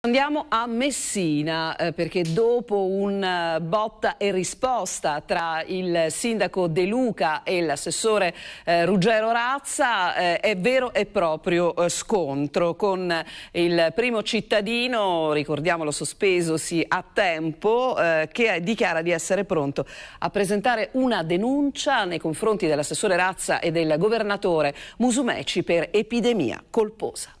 Andiamo a Messina eh, perché dopo un uh, botta e risposta tra il sindaco De Luca e l'assessore eh, Ruggero Razza eh, è vero e proprio eh, scontro con il primo cittadino, ricordiamolo sospesosi a tempo, eh, che dichiara di essere pronto a presentare una denuncia nei confronti dell'assessore Razza e del governatore Musumeci per epidemia colposa.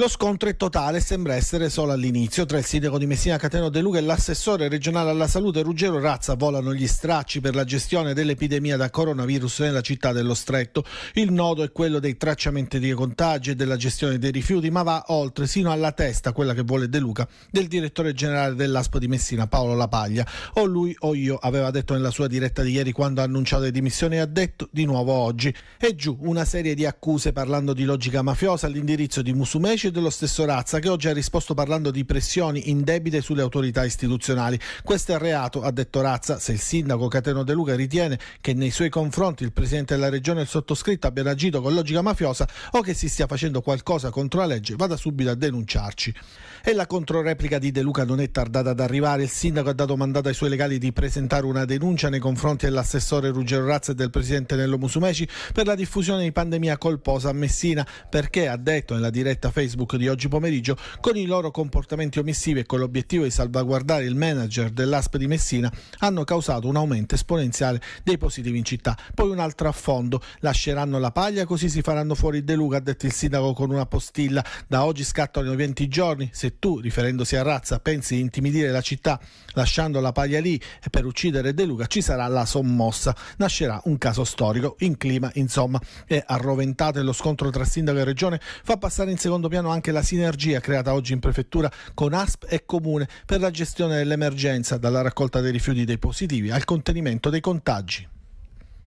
Lo scontro è totale e sembra essere solo all'inizio. Tra il sindaco di Messina Cateno De Luca e l'assessore regionale alla salute Ruggero Razza volano gli stracci per la gestione dell'epidemia da coronavirus nella città dello Stretto. Il nodo è quello dei tracciamenti dei contagi e della gestione dei rifiuti, ma va oltre, sino alla testa, quella che vuole De Luca, del direttore generale dell'ASPO di Messina, Paolo Lapaglia. O lui o io, aveva detto nella sua diretta di ieri quando ha annunciato le dimissioni ha detto di nuovo oggi. E giù una serie di accuse parlando di logica mafiosa all'indirizzo di Musumeci dello stesso Razza che oggi ha risposto parlando di pressioni indebite sulle autorità istituzionali. Questo è reato, ha detto Razza, se il sindaco Cateno De Luca ritiene che nei suoi confronti il presidente della regione e il sottoscritto abbiano agito con logica mafiosa o che si stia facendo qualcosa contro la legge, vada subito a denunciarci. E la controreplica di De Luca non è tardata ad arrivare. Il sindaco ha dato mandato ai suoi legali di presentare una denuncia nei confronti dell'assessore Ruggero Razza e del presidente Nello Musumeci per la diffusione di pandemia colposa a Messina, perché ha detto nella diretta Facebook Facebook di oggi pomeriggio, con i loro comportamenti omissivi e con l'obiettivo di salvaguardare il manager dell'ASP di Messina, hanno causato un aumento esponenziale dei positivi in città. Poi un altro affondo, lasceranno la paglia così si faranno fuori De Luca, ha detto il sindaco con una postilla. Da oggi scattano i 20 giorni, se tu, riferendosi a razza, pensi di intimidire la città lasciando la paglia lì per uccidere De Luca, ci sarà la sommossa. Nascerà un caso storico in clima, insomma, è arroventato e lo scontro tra sindaco e regione fa passare in secondo piano anche la sinergia creata oggi in prefettura con ASP e Comune per la gestione dell'emergenza, dalla raccolta dei rifiuti dei positivi al contenimento dei contagi.